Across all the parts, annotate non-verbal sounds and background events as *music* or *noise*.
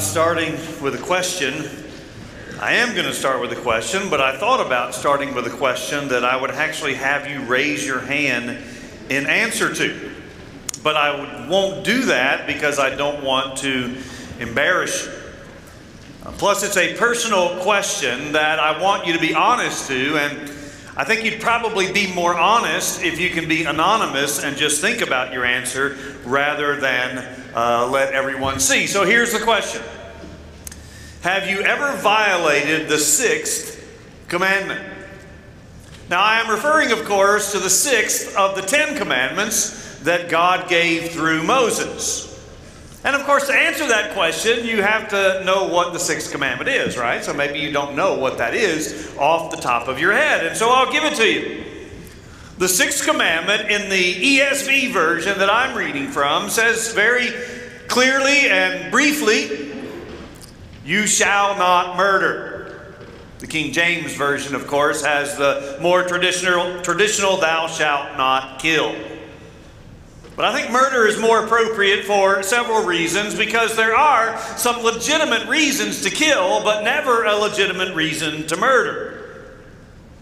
starting with a question. I am going to start with a question, but I thought about starting with a question that I would actually have you raise your hand in answer to. But I won't do that because I don't want to embarrass you. Plus, it's a personal question that I want you to be honest to, and I think you'd probably be more honest if you can be anonymous and just think about your answer rather than uh, let everyone see. So here's the question Have you ever violated the sixth commandment? Now, I am referring, of course, to the sixth of the Ten Commandments that God gave through Moses. And of course, to answer that question, you have to know what the sixth commandment is, right? So maybe you don't know what that is off the top of your head. And so I'll give it to you. The sixth commandment in the ESV version that I'm reading from says very clearly and briefly, You shall not murder. The King James Version, of course, has the more traditional, traditional Thou shalt not kill. But I think murder is more appropriate for several reasons because there are some legitimate reasons to kill, but never a legitimate reason to murder.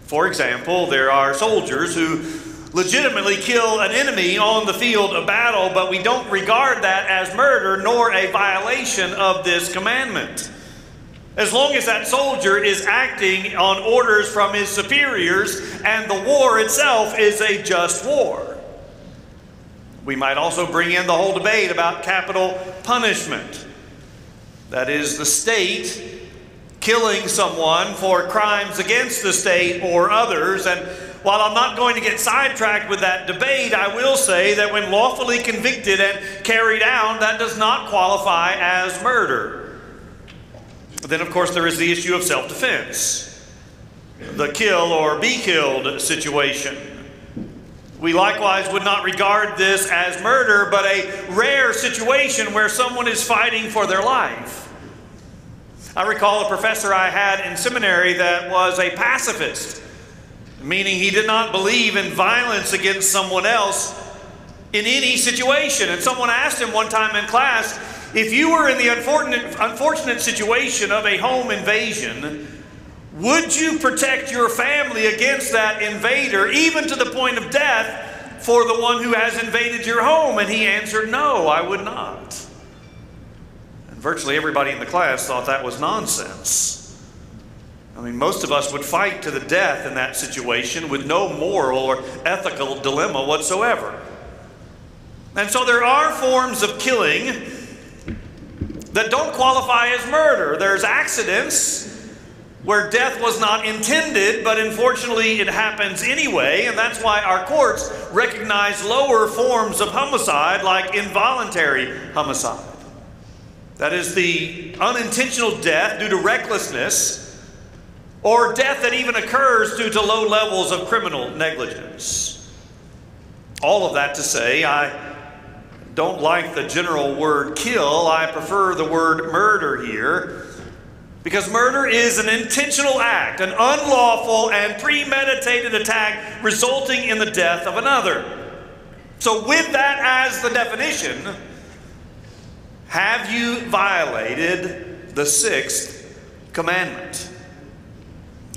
For example, there are soldiers who legitimately kill an enemy on the field of battle, but we don't regard that as murder nor a violation of this commandment. As long as that soldier is acting on orders from his superiors and the war itself is a just war. We might also bring in the whole debate about capital punishment. That is, the state killing someone for crimes against the state or others. And while I'm not going to get sidetracked with that debate, I will say that when lawfully convicted and carried out, that does not qualify as murder. Then, of course, there is the issue of self defense, the kill or be killed situation. We likewise would not regard this as murder, but a rare situation where someone is fighting for their life. I recall a professor I had in seminary that was a pacifist, meaning he did not believe in violence against someone else in any situation. And someone asked him one time in class, if you were in the unfortunate, unfortunate situation of a home invasion, would you protect your family against that invader, even to the point of death, for the one who has invaded your home? And he answered, No, I would not. Virtually everybody in the class thought that was nonsense. I mean, most of us would fight to the death in that situation with no moral or ethical dilemma whatsoever. And so there are forms of killing that don't qualify as murder. There's accidents where death was not intended, but unfortunately it happens anyway, and that's why our courts recognize lower forms of homicide like involuntary homicide. That is the unintentional death due to recklessness, or death that even occurs due to low levels of criminal negligence. All of that to say, I don't like the general word kill, I prefer the word murder here because murder is an intentional act, an unlawful and premeditated attack resulting in the death of another. So, with that as the definition, have you violated the sixth commandment?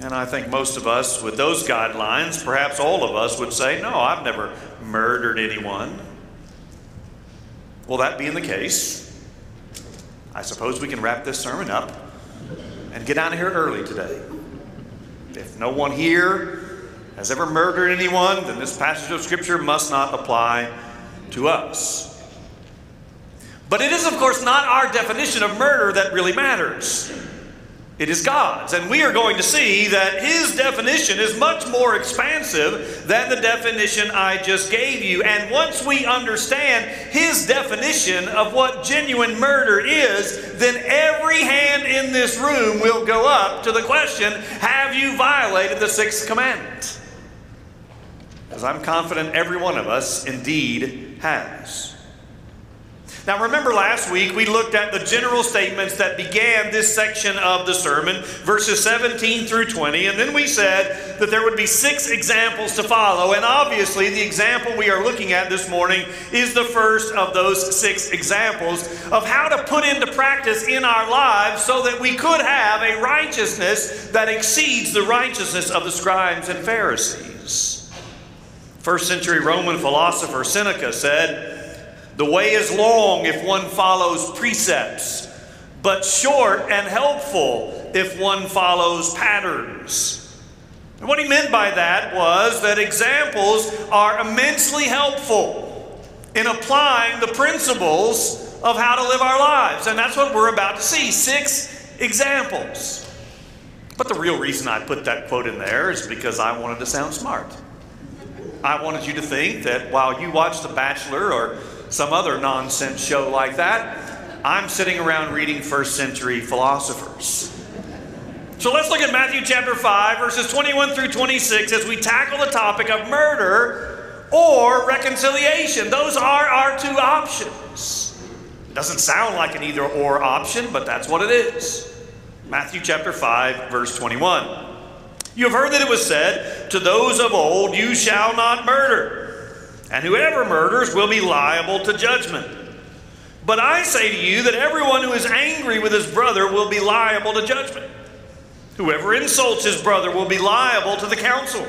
And I think most of us, with those guidelines, perhaps all of us would say, No, I've never murdered anyone. Well, that being the case, I suppose we can wrap this sermon up and get out of here early today. If no one here has ever murdered anyone, then this passage of Scripture must not apply to us. But it is, of course, not our definition of murder that really matters. It is God's. And we are going to see that His definition is much more expansive than the definition I just gave you. And once we understand His definition of what genuine murder is, then every hand in this room will go up to the question Have you violated the sixth commandment? Because I'm confident every one of us indeed has. Now, remember last week we looked at the general statements that began this section of the sermon, verses 17 through 20, and then we said that there would be six examples to follow. And obviously, the example we are looking at this morning is the first of those six examples of how to put into practice in our lives so that we could have a righteousness that exceeds the righteousness of the scribes and Pharisees. First century Roman philosopher Seneca said, the way is long if one follows precepts, but short and helpful if one follows patterns. And what he meant by that was that examples are immensely helpful in applying the principles of how to live our lives. And that's what we're about to see six examples. But the real reason I put that quote in there is because I wanted to sound smart. I wanted you to think that while you watch The Bachelor or some other nonsense show like that. I'm sitting around reading first century philosophers. So let's look at Matthew chapter 5, verses 21 through 26 as we tackle the topic of murder or reconciliation. Those are our two options. It doesn't sound like an either or option, but that's what it is. Matthew chapter 5, verse 21. You have heard that it was said, To those of old, you shall not murder and whoever murders will be liable to judgment. But I say to you that everyone who is angry with his brother will be liable to judgment. Whoever insults his brother will be liable to the council.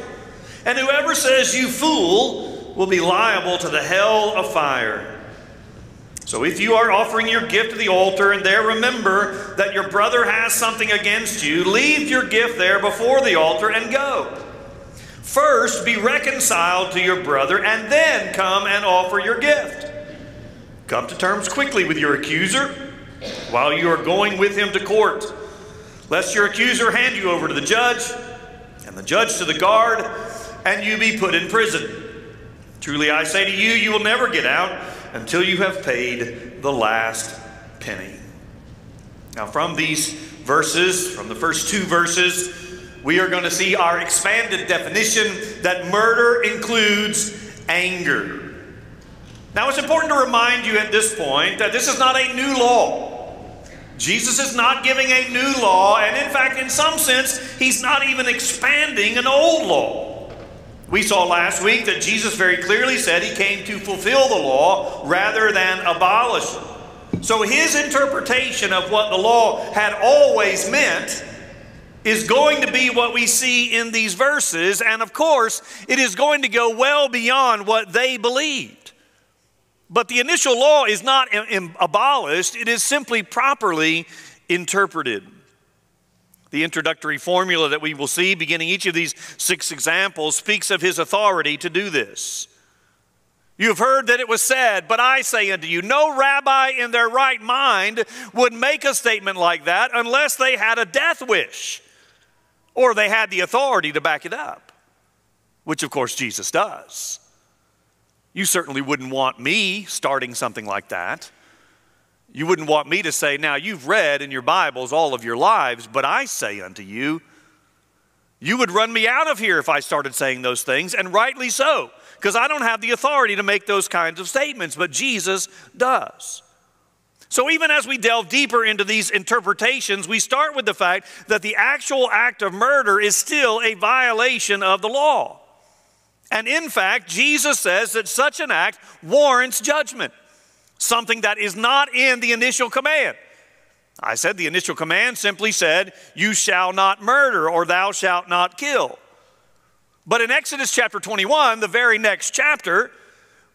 And whoever says, You fool, will be liable to the hell of fire. So if you are offering your gift to the altar and there remember that your brother has something against you, leave your gift there before the altar and go. First, be reconciled to your brother, and then come and offer your gift. Come to terms quickly with your accuser while you are going with him to court, lest your accuser hand you over to the judge, and the judge to the guard, and you be put in prison. Truly, I say to you, you will never get out until you have paid the last penny. Now, from these verses, from the first two verses, we are going to see our expanded definition that murder includes anger. Now, it's important to remind you at this point that this is not a new law. Jesus is not giving a new law, and in fact, in some sense, he's not even expanding an old law. We saw last week that Jesus very clearly said he came to fulfill the law rather than abolish it. So, his interpretation of what the law had always meant is going to be what we see in these verses. And of course, it is going to go well beyond what they believed. But the initial law is not abolished, it is simply properly interpreted. The introductory formula that we will see beginning each of these six examples speaks of his authority to do this. You have heard that it was said, but I say unto you, no rabbi in their right mind would make a statement like that unless they had a death wish or they had the authority to back it up, which of course Jesus does. You certainly wouldn't want me starting something like that. You wouldn't want me to say, Now you've read in your Bibles all of your lives, but I say unto you, you would run me out of here if I started saying those things, and rightly so, because I don't have the authority to make those kinds of statements, but Jesus does. So, even as we delve deeper into these interpretations, we start with the fact that the actual act of murder is still a violation of the law. And in fact, Jesus says that such an act warrants judgment, something that is not in the initial command. I said the initial command simply said, You shall not murder or thou shalt not kill. But in Exodus chapter 21, the very next chapter,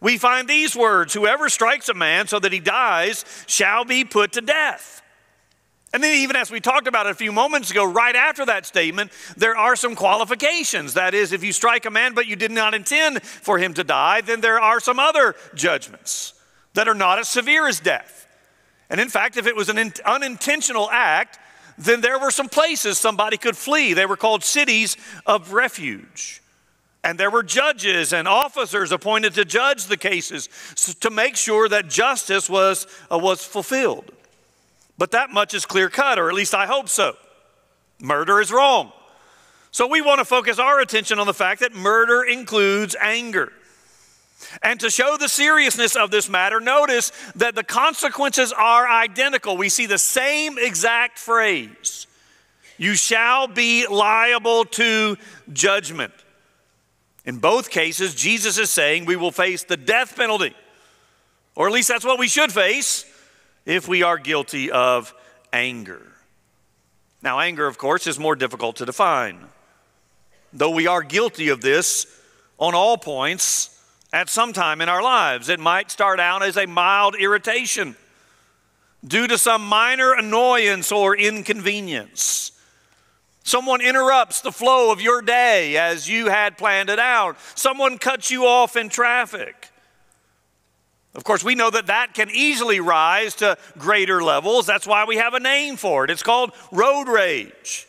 we find these words Whoever strikes a man so that he dies shall be put to death. And then, even as we talked about it a few moments ago, right after that statement, there are some qualifications. That is, if you strike a man but you did not intend for him to die, then there are some other judgments that are not as severe as death. And in fact, if it was an unintentional act, then there were some places somebody could flee. They were called cities of refuge. And there were judges and officers appointed to judge the cases to make sure that justice was, uh, was fulfilled. But that much is clear cut, or at least I hope so. Murder is wrong. So we want to focus our attention on the fact that murder includes anger. And to show the seriousness of this matter, notice that the consequences are identical. We see the same exact phrase You shall be liable to judgment. In both cases, Jesus is saying we will face the death penalty, or at least that's what we should face if we are guilty of anger. Now, anger, of course, is more difficult to define. Though we are guilty of this on all points, at some time in our lives. It might start out as a mild irritation due to some minor annoyance or inconvenience. Someone interrupts the flow of your day as you had planned it out. Someone cuts you off in traffic. Of course, we know that that can easily rise to greater levels. That's why we have a name for it. It's called road rage.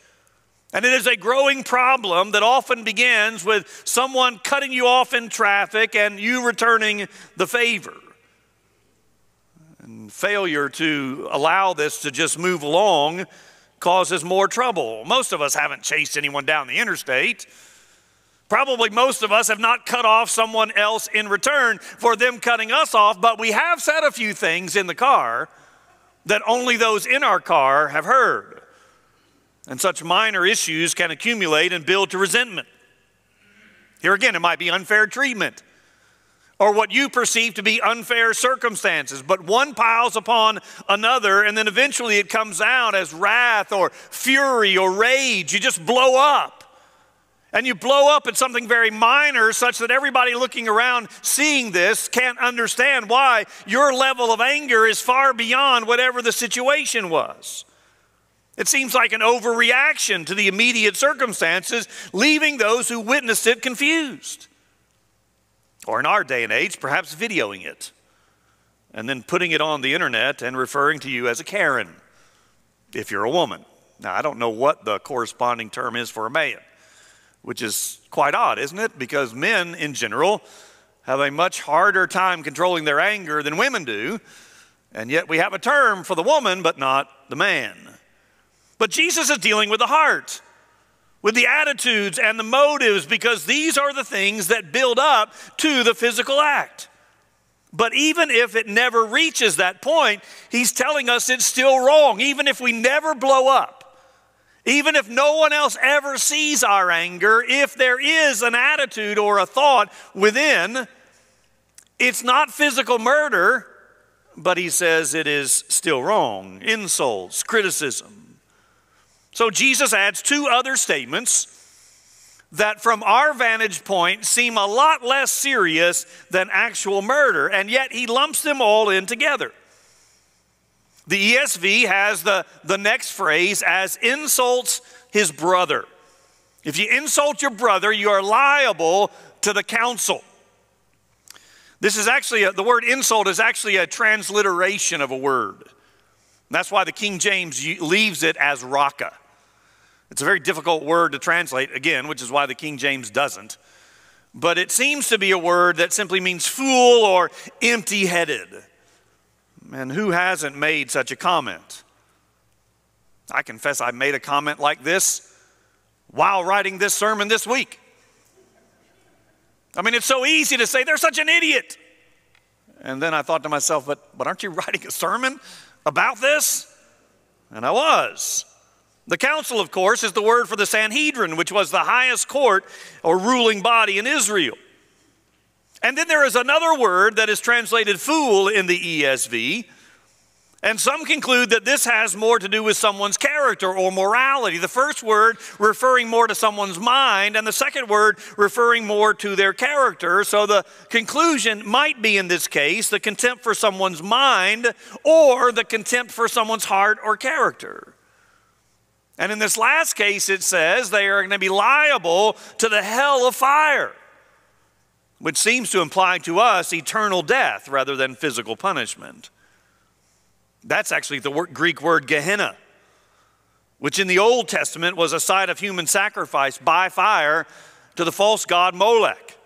And it is a growing problem that often begins with someone cutting you off in traffic and you returning the favor. And failure to allow this to just move along causes more trouble. Most of us haven't chased anyone down the interstate. Probably most of us have not cut off someone else in return for them cutting us off, but we have said a few things in the car that only those in our car have heard. And such minor issues can accumulate and build to resentment. Here again, it might be unfair treatment or what you perceive to be unfair circumstances, but one piles upon another, and then eventually it comes out as wrath or fury or rage. You just blow up. And you blow up at something very minor, such that everybody looking around seeing this can't understand why your level of anger is far beyond whatever the situation was. It seems like an overreaction to the immediate circumstances, leaving those who witnessed it confused. Or in our day and age, perhaps videoing it and then putting it on the internet and referring to you as a Karen if you're a woman. Now, I don't know what the corresponding term is for a man, which is quite odd, isn't it? Because men in general have a much harder time controlling their anger than women do, and yet we have a term for the woman, but not the man. But Jesus is dealing with the heart, with the attitudes and the motives, because these are the things that build up to the physical act. But even if it never reaches that point, he's telling us it's still wrong. Even if we never blow up, even if no one else ever sees our anger, if there is an attitude or a thought within, it's not physical murder, but he says it is still wrong. Insults, criticism, so Jesus adds two other statements that, from our vantage point, seem a lot less serious than actual murder, and yet he lumps them all in together. The ESV has the, the next phrase as insults his brother. If you insult your brother, you are liable to the council. This is actually, a, the word insult is actually a transliteration of a word. That's why the King James leaves it as raca. It's a very difficult word to translate, again, which is why the King James doesn't. But it seems to be a word that simply means fool or empty headed. And who hasn't made such a comment? I confess I made a comment like this while writing this sermon this week. I mean, it's so easy to say, they're such an idiot. And then I thought to myself, but, but aren't you *laughs* writing a sermon about this? And I was. The council, of course, is the word for the Sanhedrin, which was the highest court or ruling body in Israel. And then there is another word that is translated fool in the ESV. And some conclude that this has more to do with someone's character or morality. The first word referring more to someone's mind, and the second word referring more to their character. So the conclusion might be in this case the contempt for someone's mind or the contempt for someone's heart or character. And in this last case, it says they are going to be liable to the hell of fire, which seems to imply to us eternal death rather than physical punishment. That's actually the Greek word Gehenna, which in the Old Testament was a site of human sacrifice by fire to the false god Molech.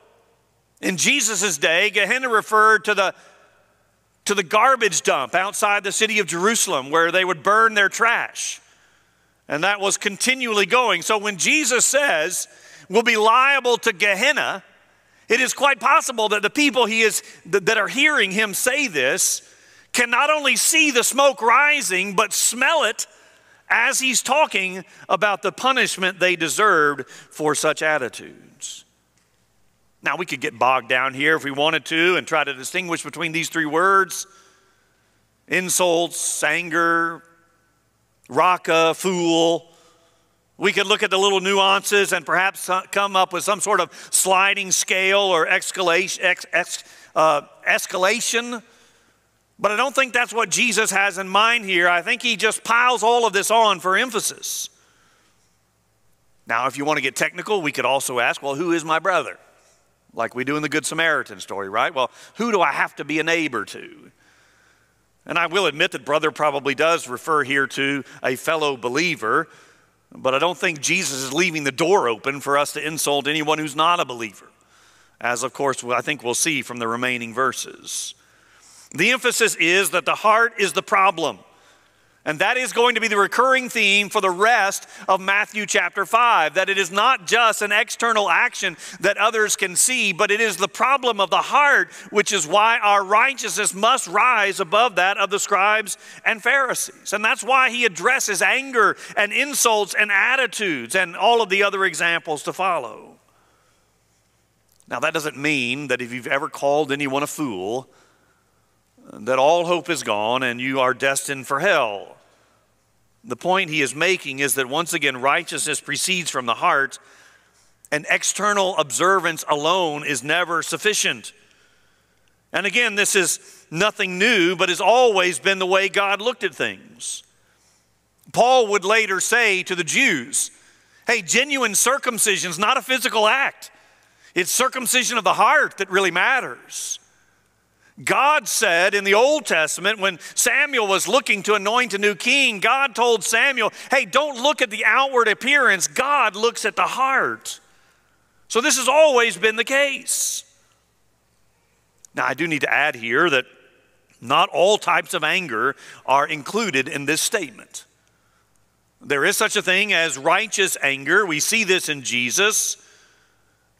In Jesus' day, Gehenna referred to the, to the garbage dump outside the city of Jerusalem where they would burn their trash. And that was continually going. So when Jesus says we'll be liable to Gehenna, It is quite possible that the people he is, that are hearing him say this can not only see the smoke rising, but smell it as he's talking about the punishment they deserved for such attitudes. Now, we could get bogged down here if we wanted to and try to distinguish between these three words insults, anger, raca, fool. We could look at the little nuances and perhaps come up with some sort of sliding scale or escalation. Ex, ex, uh, escalation. But I don't think that's what Jesus has in mind here. I think he just piles all of this on for emphasis. Now, if you want to get technical, we could also ask, well, who is my brother? Like we do in the Good Samaritan story, right? Well, who do I have to be a neighbor to? And I will admit that brother probably does refer here to a fellow believer, but I don't think Jesus is leaving the door open for us to insult anyone who's not a believer, as of course I think we'll see from the remaining verses. The emphasis is that the heart is the problem. And that is going to be the recurring theme for the rest of Matthew chapter 5. That it is not just an external action that others can see, but it is the problem of the heart, which is why our righteousness must rise above that of the scribes and Pharisees. And that's why he addresses anger and insults and attitudes and all of the other examples to follow. Now, that doesn't mean that if you've ever called anyone a fool, that all hope is gone and you are destined for hell. The point he is making is that once again, righteousness proceeds from the heart, and external observance alone is never sufficient. And again, this is nothing new, but has always been the way God looked at things. Paul would later say to the Jews, hey, genuine circumcision is not a physical act, it's circumcision of the heart that really matters. God said in the Old Testament, when Samuel was looking to anoint a new king, God told Samuel, hey, don't look at the outward appearance, God looks at the heart. So this has always been the case. Now, I do need to add here that not all types of anger are included in this statement. There is such a thing as righteous anger. We see this in Jesus.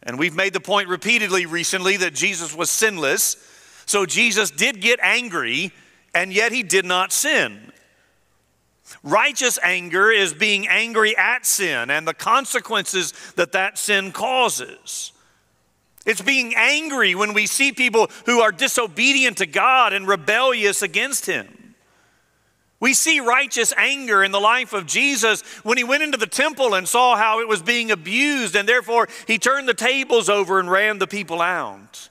And we've made the point repeatedly recently that Jesus was sinless. So Jesus did get angry, and yet he did not sin. Righteous anger is being angry at sin and the consequences that that sin causes. It's being angry when we see people who are disobedient to God and rebellious against Him. We see righteous anger in the life of Jesus when he went into the temple and saw how it was being abused, and therefore he turned the tables over and ran the people out.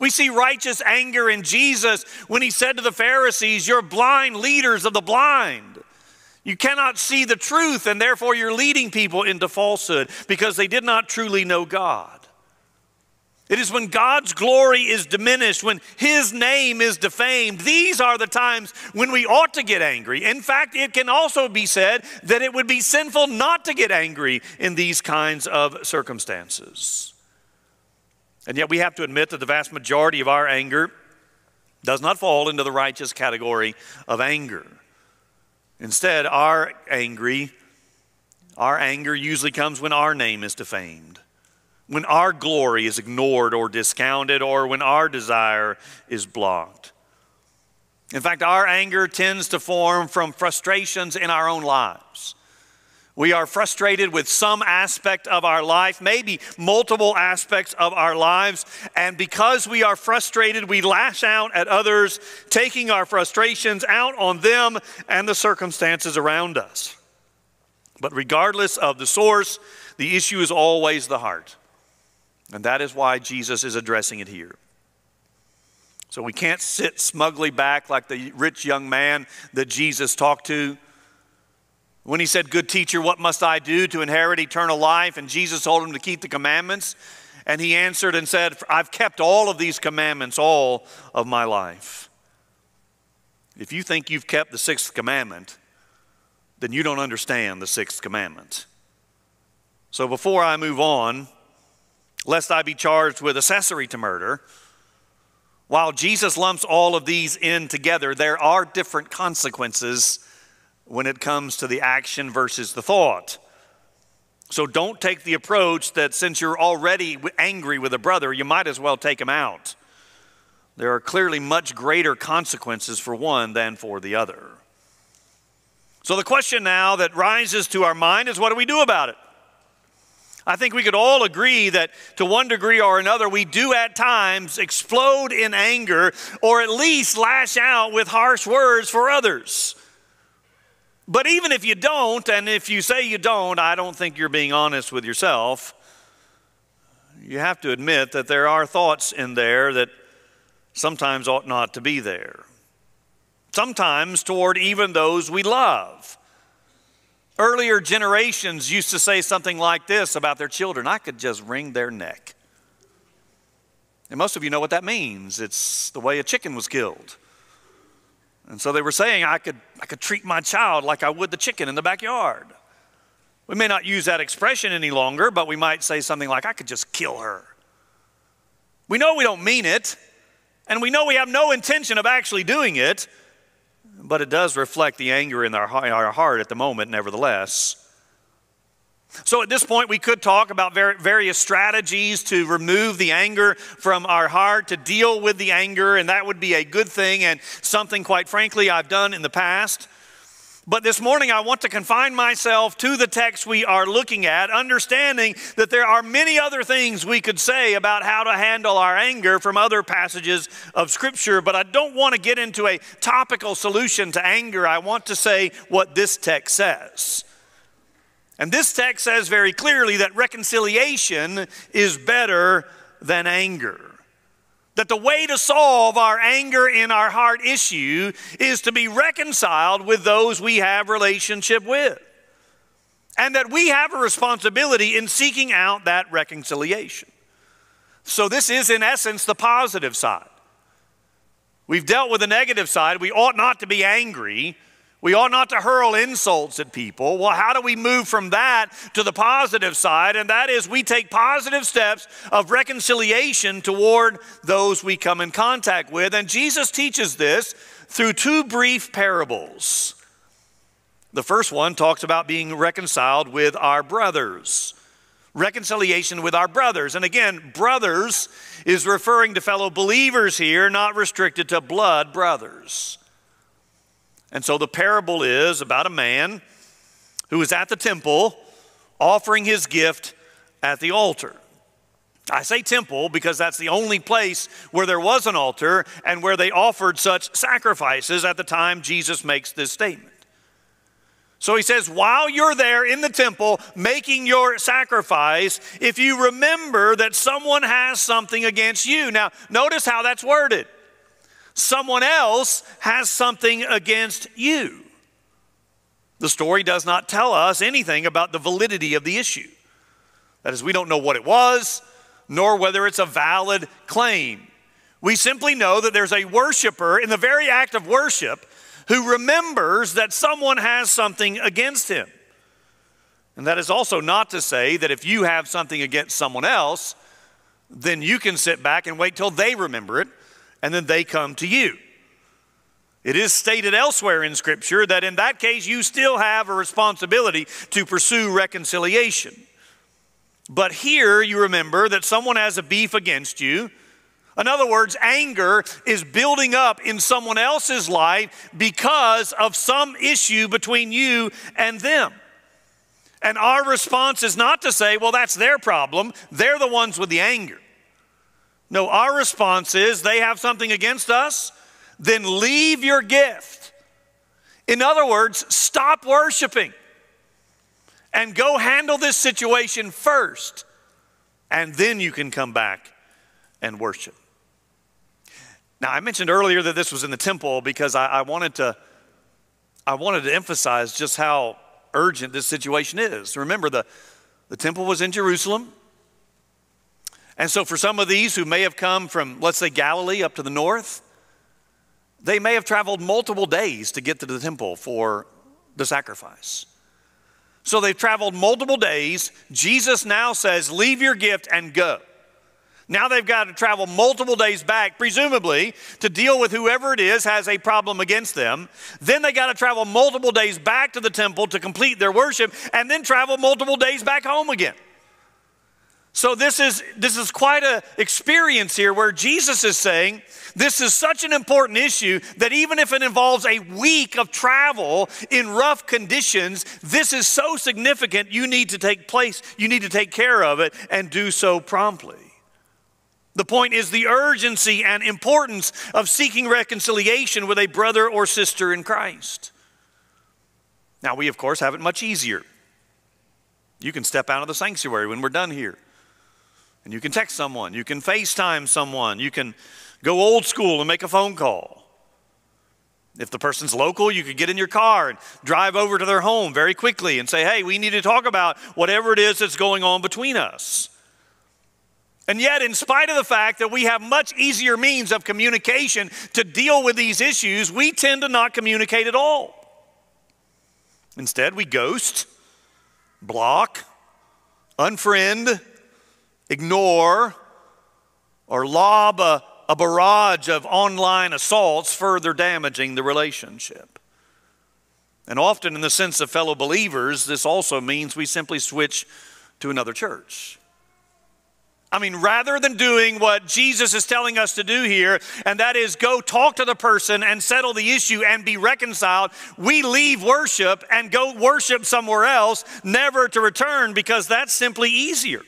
We see righteous anger in Jesus when he said to the Pharisees, You're blind leaders of the blind. You cannot see the truth, and therefore you're leading people into falsehood because they did not truly know God. It is when God's glory is diminished, when His name is defamed. These are the times when we ought to get angry. In fact, it can also be said that it would be sinful not to get angry in these kinds of circumstances. And yet we have to admit that the vast majority of our anger does not fall into the righteous category of anger. Instead, our angry, our anger usually comes when our name is defamed, when our glory is ignored or discounted, or when our desire is blocked. In fact, our anger tends to form from frustrations in our own lives. We are frustrated with some aspect of our life, maybe multiple aspects of our lives. And because we are frustrated, we lash out at others, taking our frustrations out on them and the circumstances around us. But regardless of the source, the issue is always the heart. And that is why Jesus is addressing it here. So we can't sit smugly back like the rich young man that Jesus talked to when he said, Good teacher, what must I do to inherit eternal life? And Jesus told him to keep the commandments. And he answered and said, I've kept all of these commandments all of my life. If you think you've kept the sixth commandment, then you don't understand the sixth commandment. So before I move on, lest I be charged with accessory to murder, while Jesus lumps all of these in together, there are different consequences when it comes to the action versus the thought. So don't take the approach that since you're already angry with a brother, you might as well take him out. There are clearly much greater consequences for one than for the other. So the question now that rises to our mind is what do we do about it? I think we could all agree that to one degree or another, we do at times explode in anger or at least lash out with harsh words for others. But even if you don't, and if you say you don't, I don't think you're being honest with yourself. You have to admit that there are thoughts in there that sometimes ought not to be there. Sometimes toward even those we love. Earlier generations used to say something like this about their children I could just wring their neck. And most of you know what that means. It's the way a chicken was killed. And so they were saying I could, I could treat my child like I would the chicken in the backyard. We may not use that expression any longer, but we might say something like, I could just kill her. We know we don't mean it, and we know we have no intention of actually doing it, but it does reflect the anger in our, our heart at the moment, nevertheless. So, at this point, we could talk about various strategies to remove the anger from our heart, to deal with the anger, and that would be a good thing and something, quite frankly, I've done in the past. But this morning, I want to confine myself to the text we are looking at, understanding that there are many other things we could say about how to handle our anger from other passages of Scripture. But I don't want to get into a topical solution to anger. I want to say what this text says. And this text says very clearly that reconciliation is better than anger. That the way to solve our anger in our heart issue is to be reconciled with those we have relationship with. And that we have a responsibility in seeking out that reconciliation. So, this is in essence the positive side. We've dealt with the negative side. We ought not to be angry we ought not to hurl insults at people. Well, how do we move from that to the positive side? And that is, we take positive steps of reconciliation toward those we come in contact with. And Jesus teaches this through two brief parables. The first one talks about being reconciled with our brothers. Reconciliation with our brothers. And again, brothers is referring to fellow believers here, not restricted to blood brothers. And so the parable is about a man who is at the temple offering his gift at the altar. I say temple because that's the only place where there was an altar and where they offered such sacrifices at the time Jesus makes this statement. So he says, while you're there in the temple making your sacrifice, if you remember that someone has something against you. Now, notice how that's worded someone else has something against you. The story does not tell us anything about the validity of the issue. That is, we don't know what it was, nor whether it's a valid claim. We simply know that there's a worshiper in the very act of worship who remembers that someone has something against him. And that is also not to say that if you have something against someone else, then you can sit back and wait till they remember it and then they come to you. It is stated elsewhere in Scripture that in that case you still have a responsibility to pursue reconciliation. But here you remember that someone has a beef against you. In other words, anger is building up in someone else's life because of some issue between you and them. And our response is not to say, well, that's their problem. They're the ones with the anger. No, our response is they have something against us, then leave your gift. In other words, stop worshiping and go handle this situation first, and then you can come back and worship. Now, I mentioned earlier that this was in the temple because I, I wanted to. I wanted to emphasize just how urgent this situation is. Remember, the, the temple was in Jerusalem. And so, for some of these who may have come from, let's say, Galilee up to the north, they may have traveled multiple days to get to the temple for the sacrifice. So they've traveled multiple days. Jesus now says, Leave your gift and go. Now they've got to travel multiple days back, presumably, to deal with whoever it is has a problem against them. Then they got to travel multiple days back to the temple to complete their worship, and then travel multiple days back home again. So this is this is quite an experience here where Jesus is saying this is such an important issue that even if it involves a week of travel in rough conditions, this is so significant you need to take place, you need to take care of it and do so promptly. The point is the urgency and importance of seeking reconciliation with a brother or sister in Christ. Now, we, of course, have it much easier. You can step out of the sanctuary when we're done here, and you can text someone, you can FaceTime someone, you can go old school and make a phone call. If the person's local, you could get in your car and drive over to their home very quickly and say, hey, we need to talk about whatever it is that's going on between us. And yet, in spite of the fact that we have much easier means of communication to deal with these issues, we tend to not communicate at all. Instead, we ghost, block, unfriend, ignore, or lob a, a barrage of online assaults, further damaging the relationship. And often, in the sense of fellow believers, this also means we simply switch to another church. I mean, rather than doing what Jesus is telling us to do here, and that is go talk to the person and settle the issue and be reconciled, we leave worship and go worship somewhere else, never to return because that's simply easier.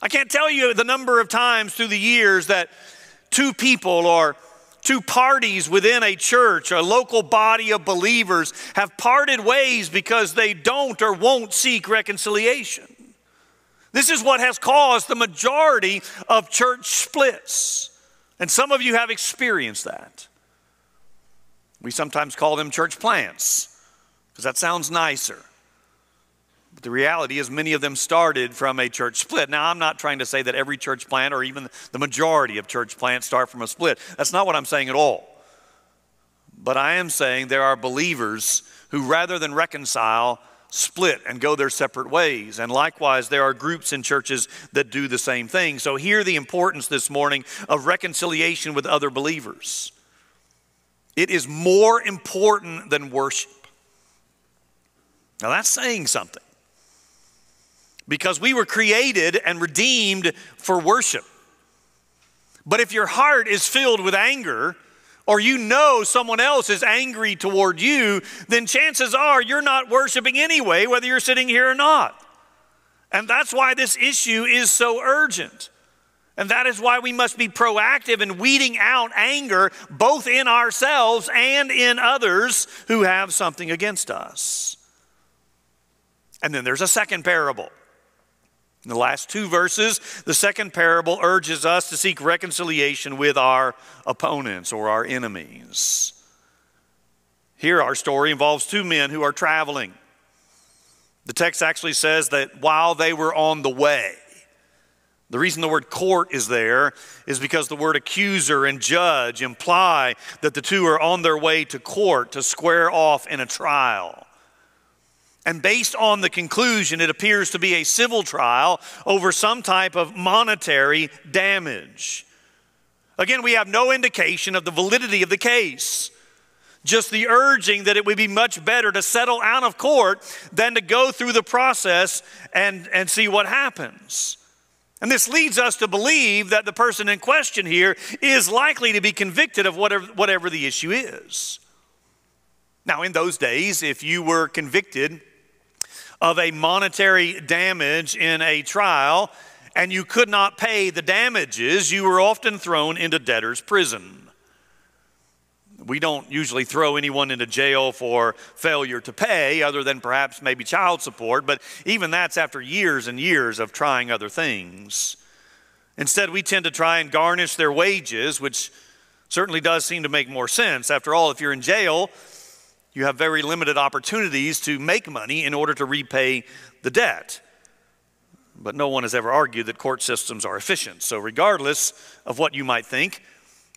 I can't tell you the number of times through the years that two people or two parties within a church, a local body of believers, have parted ways because they don't or won't seek reconciliation. This is what has caused the majority of church splits. And some of you have experienced that. We sometimes call them church plants because that sounds nicer. But the reality is, many of them started from a church split. Now, I'm not trying to say that every church plant or even the majority of church plants start from a split. That's not what I'm saying at all. But I am saying there are believers who, rather than reconcile, split and go their separate ways. And likewise, there are groups in churches that do the same thing. So, hear the importance this morning of reconciliation with other believers. It is more important than worship. Now, that's saying something. Because we were created and redeemed for worship. But if your heart is filled with anger, or you know someone else is angry toward you, then chances are you're not worshiping anyway, whether you're sitting here or not. And that's why this issue is so urgent. And that is why we must be proactive in weeding out anger both in ourselves and in others who have something against us. And then there's a second parable. In the last two verses, the second parable urges us to seek reconciliation with our opponents or our enemies. Here, our story involves two men who are traveling. The text actually says that while they were on the way, the reason the word court is there is because the word accuser and judge imply that the two are on their way to court to square off in a trial. And based on the conclusion, it appears to be a civil trial over some type of monetary damage. Again, we have no indication of the validity of the case. Just the urging that it would be much better to settle out of court than to go through the process and, and see what happens. And this leads us to believe that the person in question here is likely to be convicted of whatever, whatever the issue is. Now, in those days, if you were convicted of a monetary damage in a trial and you could not pay the damages, you were often thrown into debtor's prison. We don't usually throw anyone into jail for failure to pay, other than perhaps maybe child support, but even that's after years and years of trying other things. Instead, we tend to try and garnish their wages, which certainly does seem to make more sense. After all, if you're in jail, you have very limited opportunities to make money in order to repay the debt. But no one has ever argued that court systems are efficient. So, regardless of what you might think,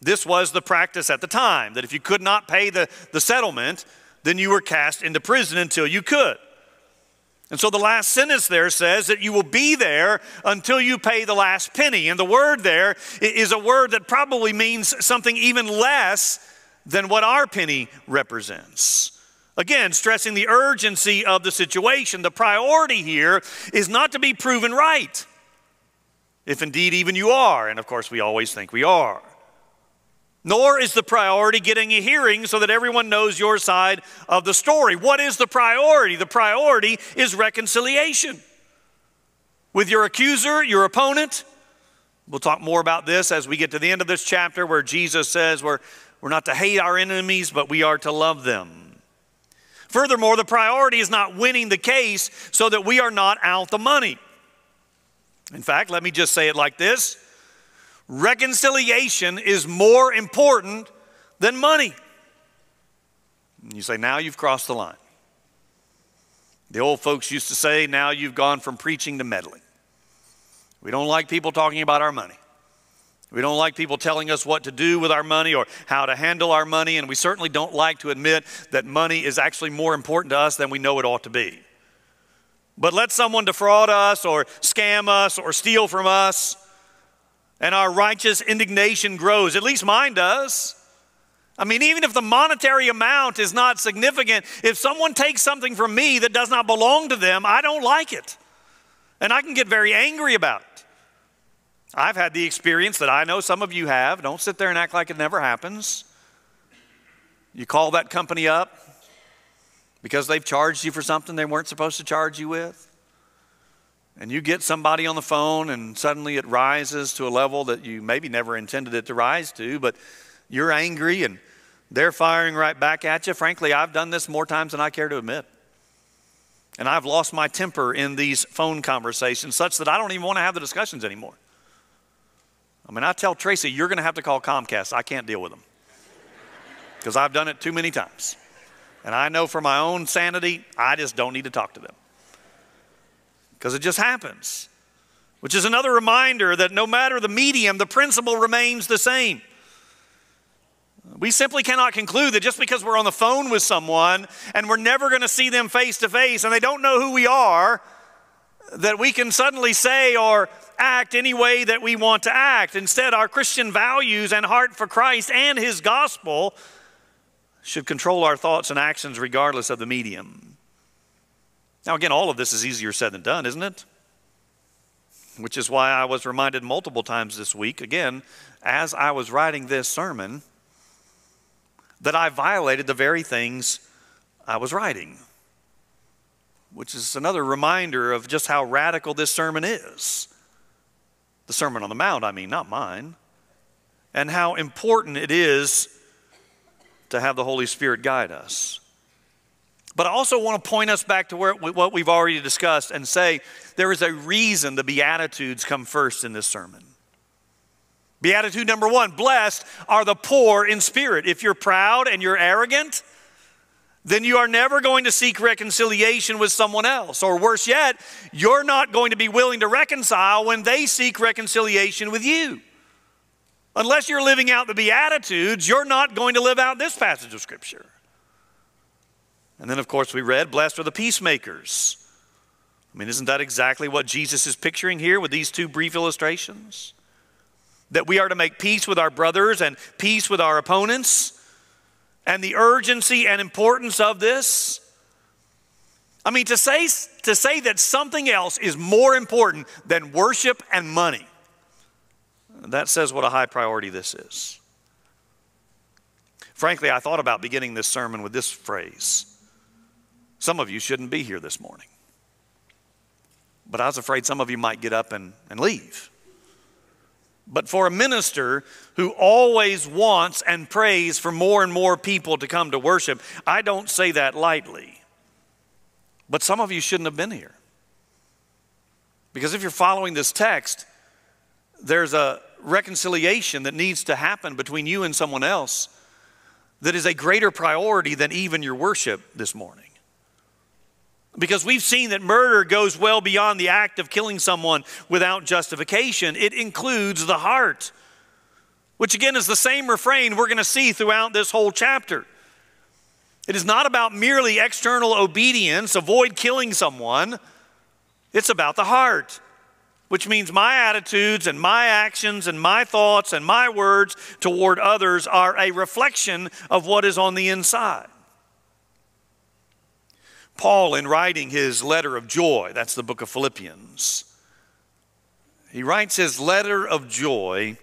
this was the practice at the time that if you could not pay the, the settlement, then you were cast into prison until you could. And so the last sentence there says that you will be there until you pay the last penny. And the word there is a word that probably means something even less than what our penny represents. Again, stressing the urgency of the situation. The priority here is not to be proven right, if indeed even you are. And of course, we always think we are. Nor is the priority getting a hearing so that everyone knows your side of the story. What is the priority? The priority is reconciliation with your accuser, your opponent. We'll talk more about this as we get to the end of this chapter where Jesus says we're, we're not to hate our enemies, but we are to love them. Furthermore, the priority is not winning the case so that we are not out the money. In fact, let me just say it like this reconciliation is more important than money. And you say, now you've crossed the line. The old folks used to say, now you've gone from preaching to meddling. We don't like people talking about our money. We don't like people telling us what to do with our money or how to handle our money, and we certainly don't like to admit that money is actually more important to us than we know it ought to be. But let someone defraud us or scam us or steal from us, and our righteous indignation grows. At least mine does. I mean, even if the monetary amount is not significant, if someone takes something from me that does not belong to them, I don't like it. And I can get very angry about it. I've had the experience that I know some of you have. Don't sit there and act like it never happens. You call that company up because they've charged you for something they weren't supposed to charge you with and you get somebody on the phone and suddenly it rises to a level that you maybe never intended it to rise to, but you're angry and they're firing right back at you. Frankly, I've done this more times than I care to admit. And I've lost my temper in these phone conversations such that I don't even want to have the discussions anymore. I mean, I tell Tracy, you're going to have to call Comcast. I can't deal with them because I've done it too many times. And I know for my own sanity, I just don't need to talk to them because it just happens. Which is another reminder that no matter the medium, the principle remains the same. We simply cannot conclude that just because we're on the phone with someone and we're never going to see them face to face and they don't know who we are, that we can suddenly say or act any way that we want to act. Instead, our Christian values and heart for Christ and His gospel should control our thoughts and actions regardless of the medium. Now, again, all of this is easier said than done, isn't it? Which is why I was reminded multiple times this week, again, as I was writing this sermon, that I violated the very things I was writing. Which is another reminder of just how radical this sermon is. The Sermon on the Mount, I mean, not mine. And how important it is to have the Holy Spirit guide us. But I also want to point us back to where, what we've already discussed and say there is a reason the Beatitudes come first in this sermon. Beatitude number one Blessed are the poor in spirit. If you're proud and you're arrogant, then you are never going to seek reconciliation with someone else. Or worse yet, you're not going to be willing to reconcile when they seek reconciliation with you. Unless you're living out the Beatitudes, you're not going to live out this passage of Scripture. And then, of course, we read, Blessed are the peacemakers. I mean, isn't that exactly what Jesus is picturing here with these two brief illustrations? That we are to make peace with our brothers and peace with our opponents, and the urgency and importance of this. I mean, to say, to say that something else is more important than worship and money, that says what a high priority this is. Frankly, I thought about beginning this sermon with this phrase some of you shouldn't be here this morning. But I was afraid some of you might get up and, and leave. But for a minister who always wants and prays for more and more people to come to worship, I don't say that lightly. But some of you shouldn't have been here. Because if you're following this text, there's a reconciliation that needs to happen between you and someone else that is a greater priority than even your worship this morning. Because we've seen that murder goes well beyond the act of killing someone without justification, it includes the heart, which again is the same refrain we're going to see throughout this whole chapter. It is not about merely external obedience, avoid killing someone. It's about the heart, which means my attitudes and my actions and my thoughts and my words toward others are a reflection of what is on the inside. Paul, in writing his letter of joy, that's the book of Philippians, he writes his letter of joy,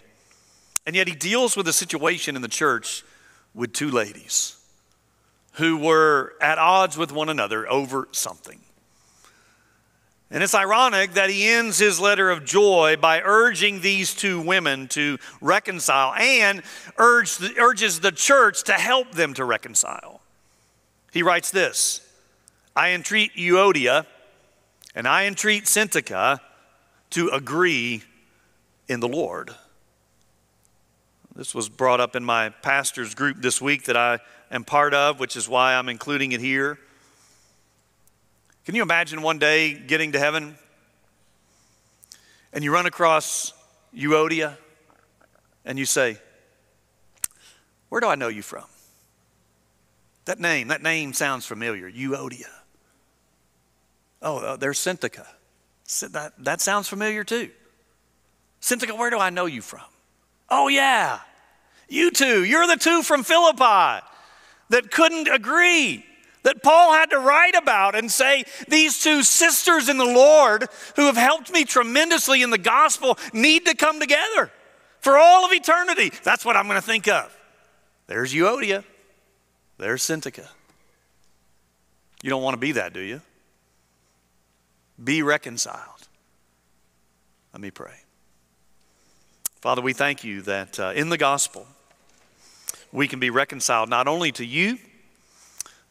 and yet he deals with a situation in the church with two ladies who were at odds with one another over something. And it's ironic that he ends his letter of joy by urging these two women to reconcile and urge urges the church to help them to reconcile. He writes this I entreat Euodia and I entreat Syntyche to agree in the Lord. This was brought up in my pastor's group this week that I am part of, which is why I'm including it here. Can you imagine one day getting to heaven and you run across Euodia and you say, Where do I know you from? That name, that name sounds familiar, Euodia. Oh, uh, there's Syntyche. That, that sounds familiar too. Syntyche, where do I know you from? Oh, yeah, you two. You're the two from Philippi that couldn't agree, that Paul had to write about and say, These two sisters in the Lord who have helped me tremendously in the gospel need to come together for all of eternity. That's what I'm going to think of. There's Euodia, there's Syntyche. You don't want to be that, do you? Be reconciled. Let me pray. Father, we thank you that uh, in the gospel, we can be reconciled not only to you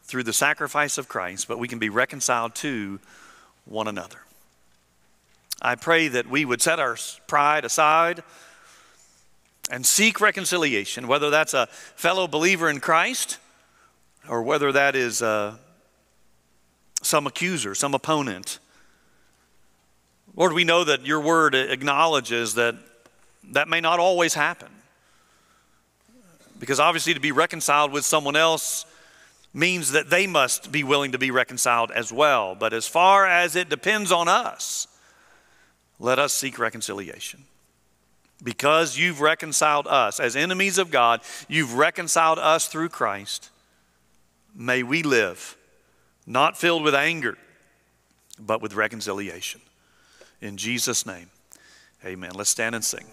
through the sacrifice of Christ, but we can be reconciled to one another. I pray that we would set our pride aside and seek reconciliation, whether that's a fellow believer in Christ or whether that is uh, some accuser, some opponent. Lord, we know that your word acknowledges that that may not always happen. Because obviously, to be reconciled with someone else means that they must be willing to be reconciled as well. But as far as it depends on us, let us seek reconciliation. Because you've reconciled us as enemies of God, you've reconciled us through Christ. May we live not filled with anger, but with reconciliation. In Jesus' name, amen. Let's stand and sing.